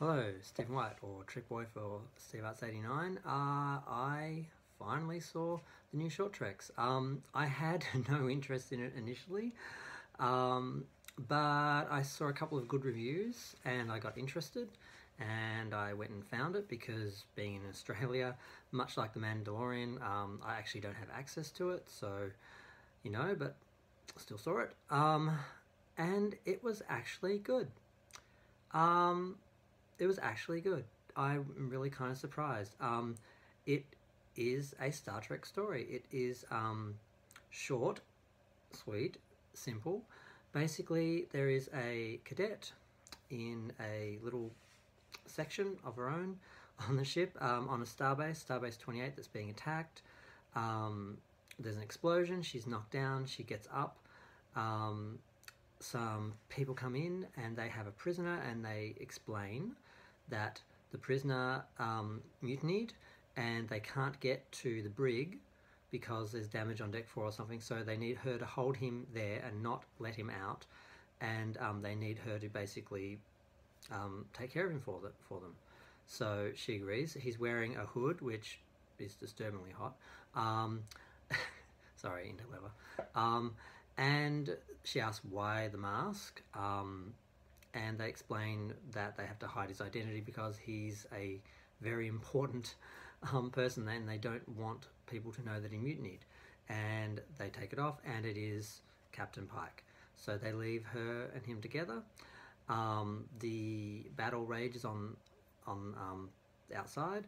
Hello, Stephen White, or Trick Boy for Steve Arts 89. Uh, I finally saw the new short treks. Um, I had no interest in it initially, um, but I saw a couple of good reviews and I got interested and I went and found it because being in Australia, much like The Mandalorian, um, I actually don't have access to it, so you know, but still saw it. Um, and it was actually good. It was actually good. I'm really kind of surprised. Um, it is a Star Trek story. It is um, short, sweet, simple. Basically, there is a cadet in a little section of her own on the ship um, on a starbase, starbase 28, that's being attacked. Um, there's an explosion. She's knocked down. She gets up. Um, some people come in and they have a prisoner and they explain that the prisoner um, mutinied and they can't get to the brig because there's damage on deck four or something. So they need her to hold him there and not let him out. And um, they need her to basically um, take care of him for, the, for them. So she agrees. He's wearing a hood which is disturbingly hot. Um, sorry into um, and she asks why the mask. Um, and they explain that they have to hide his identity because he's a very important um, person and they don't want people to know that he mutinied. And they take it off, and it is Captain Pike. So they leave her and him together. Um, the battle rages on on um, outside,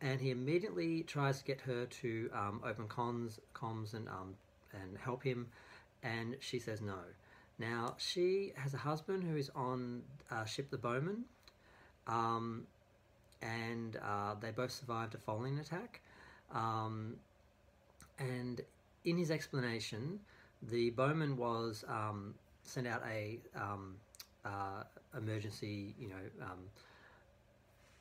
and he immediately tries to get her to um, open comms, comms and um, and help him, and she says no. Now, she has a husband who is on uh, ship the Bowman, um, and uh, they both survived a Folian attack. Um, and in his explanation, the Bowman was um, sent out a um, uh, emergency, you know, um,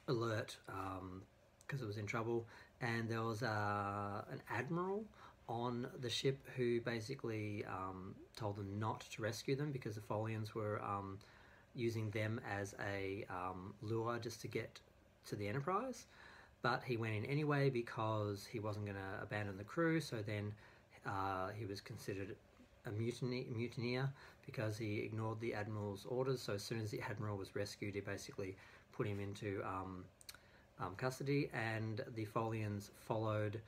alert because um, it was in trouble, and there was uh, an admiral on the ship who basically um, told them not to rescue them because the Folians were um, using them as a um, lure just to get to the Enterprise. But he went in anyway because he wasn't going to abandon the crew, so then uh, he was considered a mutiny, mutineer because he ignored the Admiral's orders. So as soon as the Admiral was rescued, he basically put him into um, um, custody, and the Folians followed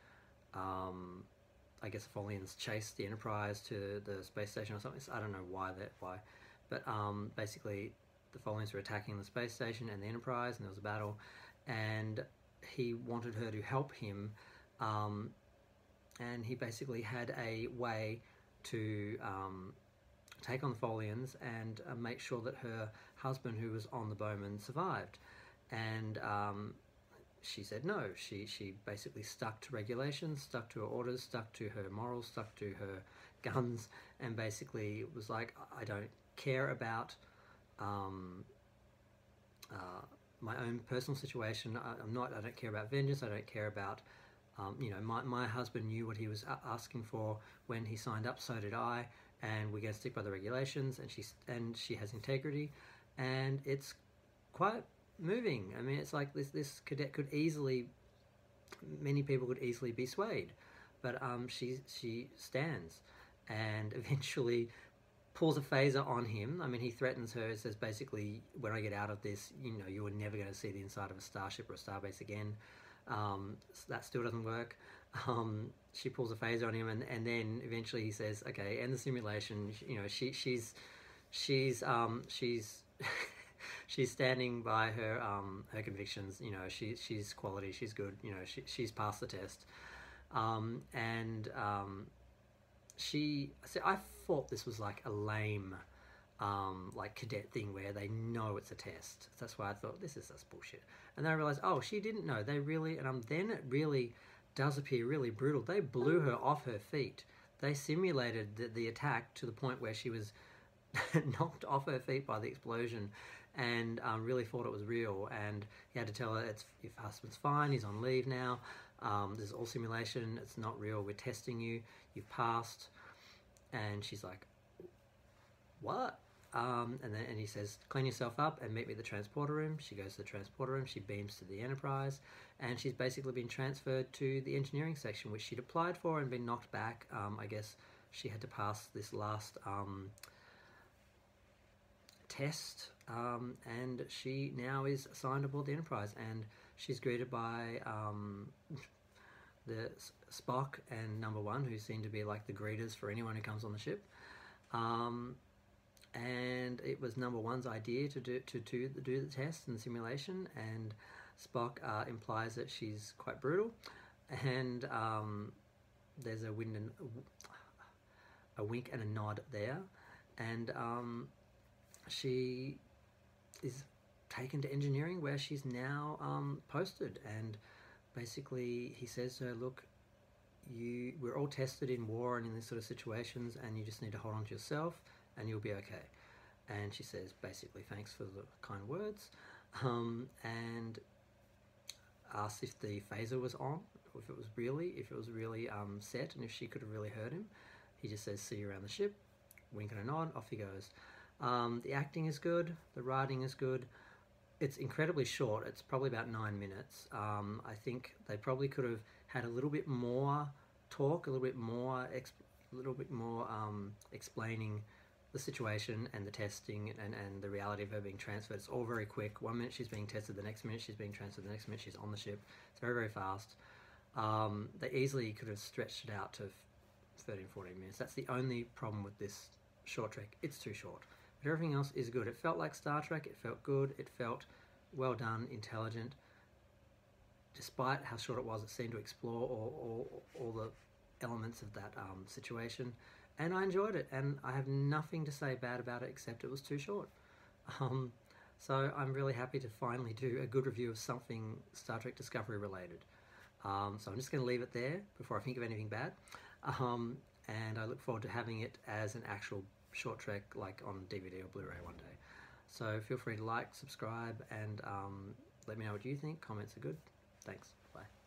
um, I guess the Folians chased the Enterprise to the space station or something. So I don't know why that why, but um, basically the Folians were attacking the space station and the Enterprise, and there was a battle, and he wanted her to help him, um, and he basically had a way to um, take on the Folians and uh, make sure that her husband, who was on the Bowman, survived, and um, she said no. She she basically stuck to regulations, stuck to her orders, stuck to her morals, stuck to her guns, and basically was like, I don't care about um, uh, my own personal situation. I, am not. I don't care about vengeance. I don't care about. Um, you know, my, my husband knew what he was asking for when he signed up. So did I, and we're going to stick by the regulations. And she and she has integrity, and it's quite moving. I mean, it's like this this cadet could easily, many people could easily be swayed, but um, she she stands, and eventually pulls a phaser on him. I mean, he threatens her. Says basically, when I get out of this, you know, you are never going to see the inside of a starship or a starbase again. Um, that still doesn't work. Um, she pulls a phaser on him, and, and then eventually he says, "Okay, end the simulation." You know, she she's she's um, she's she's standing by her um, her convictions. You know, she she's quality. She's good. You know, she she's passed the test. Um, and um, she, see, I thought this was like a lame, um, like cadet thing where they know it's a test. That's why I thought this is just bullshit. And then I realized, oh, she didn't know. They really, and um, then it really does appear really brutal. They blew her off her feet. They simulated the, the attack to the point where she was knocked off her feet by the explosion and um, really thought it was real. And he had to tell her, "It's your husband's fine. He's on leave now. Um, this is all simulation. It's not real. We're testing you. You've passed." And she's like, "What?" Um, and then and he says, "Clean yourself up and meet me at the transporter room." She goes to the transporter room. She beams to the Enterprise, and she's basically been transferred to the engineering section, which she'd applied for and been knocked back. Um, I guess she had to pass this last um, test, um, and she now is signed aboard the Enterprise, and she's greeted by um, the Spock and Number One, who seem to be like the greeters for anyone who comes on the ship. Um, and it was Number One's idea to do to, to do the test and the simulation, and Spock uh, implies that she's quite brutal, and um, there's a wind and a wink and a nod there, and um, she is taken to engineering where she's now um, posted. And basically he says to her look you we're all tested in war and in these sort of situations and you just need to hold on to yourself and you'll be okay. And she says basically thanks for the kind words. Um, and asks if the phaser was on if it was really if it was really um, set and if she could have really heard him. He just says see you around the ship. Wink and a nod off he goes um, the acting is good, the writing is good. It's incredibly short. It's probably about nine minutes. Um, I think they probably could have had a little bit more talk, a little bit more, a little bit more um, explaining the situation and the testing and, and the reality of her being transferred. It's all very quick. One minute she's being tested, the next minute she's being transferred, the next minute she's on the ship. It's very, very fast. Um, they easily could have stretched it out to 13, 14 minutes. That's the only problem with this short trek. It's too short. But everything else is good. It felt like Star Trek. It felt good. It felt well done, intelligent. Despite how short it was, it seemed to explore all, all, all the elements of that um, situation. And I enjoyed it. And I have nothing to say bad about it except it was too short. Um, so I'm really happy to finally do a good review of something Star Trek Discovery related. Um, so I'm just going to leave it there before I think of anything bad. Um, and I look forward to having it as an actual short trek like on DVD or Blu-ray one day. So feel free to like, subscribe, and um, let me know what you think. Comments are good. Thanks. Bye.